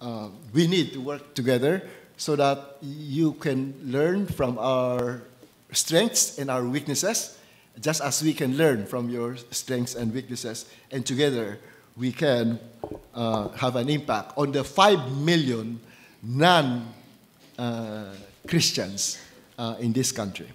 uh, we need to work together so that you can learn from our strengths and our weaknesses, just as we can learn from your strengths and weaknesses. And together, we can uh, have an impact on the 5 million non uh, Christians uh, in this country.